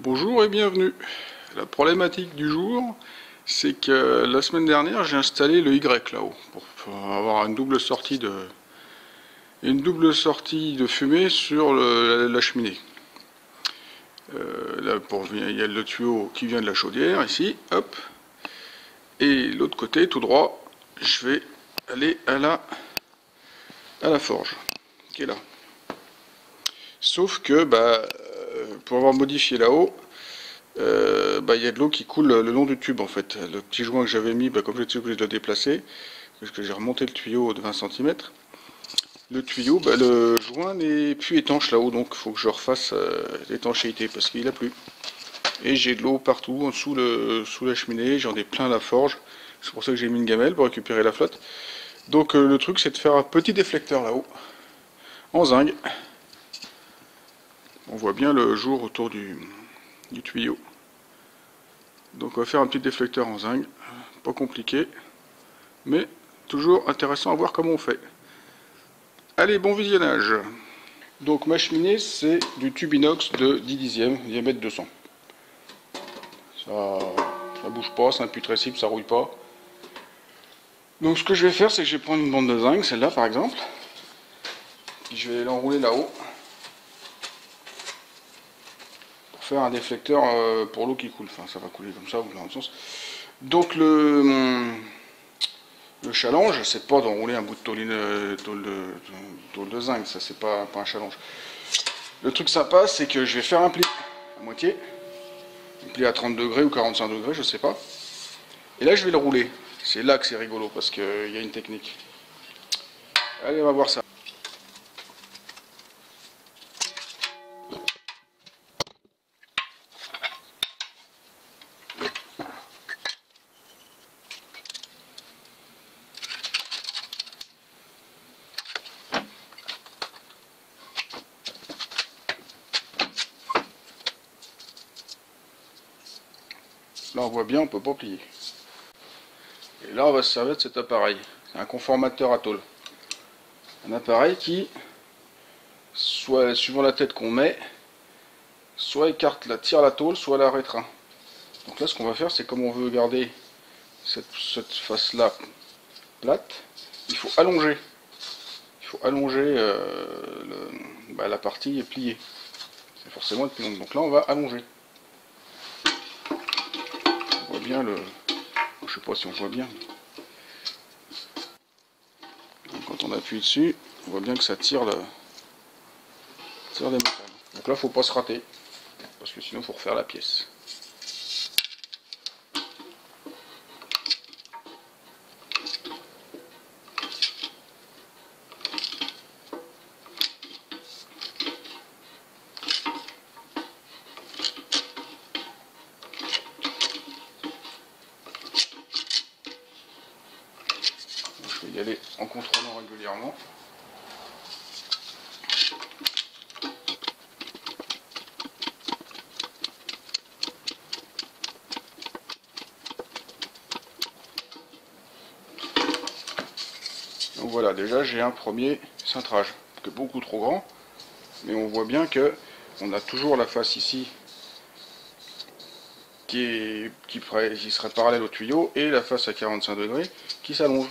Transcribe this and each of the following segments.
Bonjour et bienvenue. La problématique du jour, c'est que la semaine dernière, j'ai installé le Y là-haut pour avoir une double sortie de fumée sur la, cheminée. Euh, là, il y a le tuyau qui vient de la chaudière ici, hop. Et l'autre côté, tout droit, je vais aller à la à la forge qui est là. Sauf que bah pour avoir modifié là-haut, euh, bah, il y a de l'eau qui coule le long du tube en fait. Le petit joint que j'avais mis, bah, comme j'étais obligé de le déplacer, parce que j'ai remonté le tuyau de 20 cm, le tuyau, bah, le joint n'est plus étanche là-haut, donc il faut que je refasse euh, l'étanchéité parce qu'il a plu. Et j'ai de l'eau partout, en dessous sous la cheminée, j'en ai plein la forge. C'est pour ça que j'ai mis une gamelle pour récupérer la flotte. Donc euh, le truc c'est de faire un petit déflecteur là-haut, en zinc. On voit bien le jour autour du, tuyau. Donc on va faire un petit déflecteur en zinc, pas compliqué, mais toujours intéressant à voir comment on fait. Allez, bon visionnage Donc ma cheminée, c'est du tube inox de 10 dixièmes, diamètre 200. Ça, ça bouge pas, c'est imputrescible, ça rouille pas. Donc ce que je vais faire, c'est que je vais prendre une bande de zinc, celle-là par exemple, je vais l'enrouler là-haut. Faire un déflecteur euh, pour l'eau qui coule. Ça va couler comme ça ou dans le sens. Donc le, le challenge, c'est pas d'enrouler un bout de tôle, euh, de, de, zinc, ça c'est pas, pas un challenge. Le truc sympa, c'est que je vais faire un pli à moitié, un pli à 30 degrés ou 45 degrés, je sais pas. Et là, je vais le rouler. C'est là que c'est rigolo parce qu'il y a une technique. Allez, on va voir ça. Là on voit bien, on peut pas plier. Et là on va se servir de cet appareil. un conformateur à tôle. Un appareil qui, soit suivant la tête qu'on met, soit écarte la tire la tôle, soit la rétreint. Donc là ce qu'on va faire c'est comme on veut garder cette, face là plate, il faut allonger. Il faut allonger euh, bah, la partie et pliée. C'est forcément plus long. Donc là on va allonger le... Je sais pas si on voit bien. quand on appuie dessus, on voit bien que ça tire, le... tire des Donc là, faut pas se rater, parce que sinon, faut refaire la pièce. En contrôlant régulièrement. Donc voilà, déjà j'ai un premier cintrage, qui est beaucoup trop grand, mais on voit bien que on a toujours la face ici qui, qui serait parallèle au tuyau et la face à 45 degrés qui s'allonge.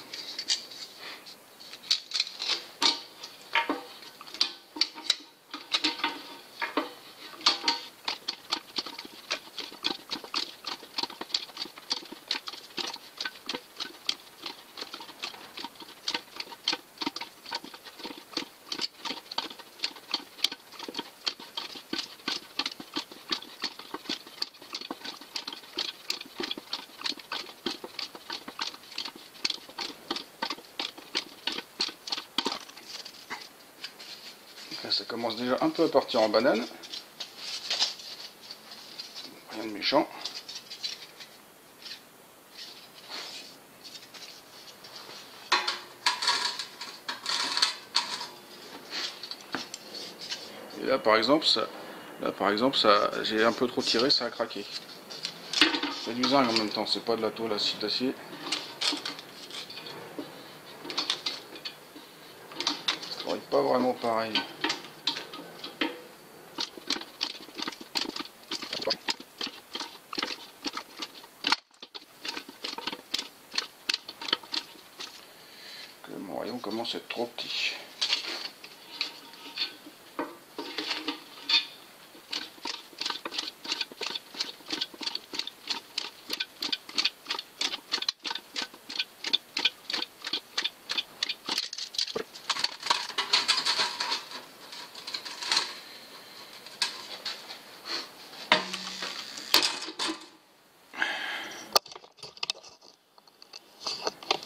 Ça commence déjà un peu à partir en banane. Rien de méchant. Et là par exemple, ça, là par exemple, ça, j'ai un peu trop tiré, ça a craqué. C'est du zinc en même temps, c'est pas de la tôle acide d'acier. Ça pas vraiment pareil. Commence à être trop petit.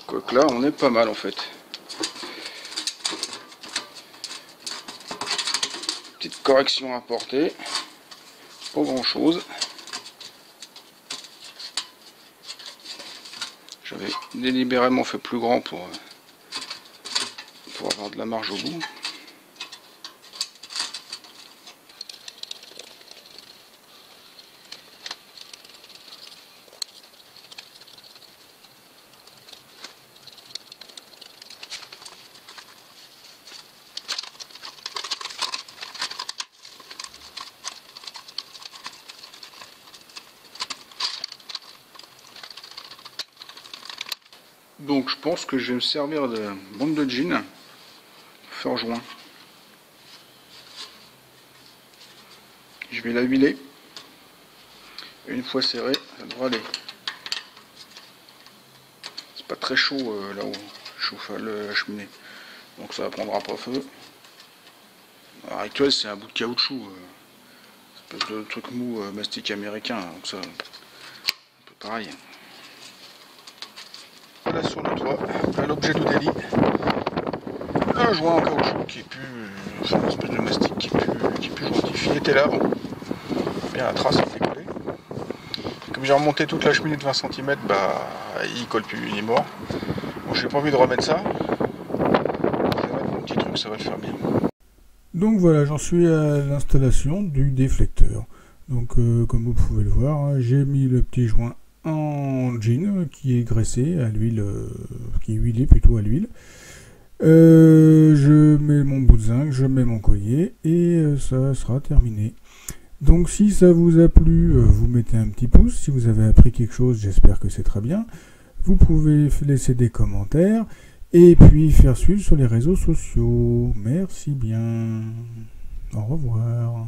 Quoique là, on est pas mal en fait. Petite correction à apporter. Pas grand chose. J'avais délibérément fait plus grand pour, pour avoir de la marge au bout. Donc je pense que je vais me servir de bande de jean faire joint. Je vais la huiler. Une fois serré, ça devrait aller. C'est pas très chaud euh, là où je chauffe la cheminée. Donc ça prendra pas feu. À actuel c'est un bout de caoutchouc. Euh, espèce de truc mou euh, mastic américain. Donc ça, un peu pareil toit, l'objet de délit. Un joint en caoutchouc qui plus. Enfin, une espèce de mastic qui plus, qui. Il était là avant. Bien la trace est décollée. Comme j'ai remonté toute la cheminée de 20 cm, bah il colle plus, il est mort. Bon j'ai pas envie de remettre ça. Je vais mettre mon petit truc, ça va le faire bien. Donc voilà, j'en suis à l'installation du déflecteur. Donc euh, comme vous pouvez le voir, j'ai mis le petit joint en jean qui est graissé à l'huile, euh, qui est huilé plutôt à l'huile. Euh, je mets mon bout de zinc, je mets mon collier et euh, ça sera terminé. Donc si ça vous a plu, vous mettez un petit pouce. Si vous avez appris quelque chose, j'espère que c'est très bien. Vous pouvez laisser des commentaires et puis faire suivre sur les réseaux sociaux. Merci bien. Au revoir.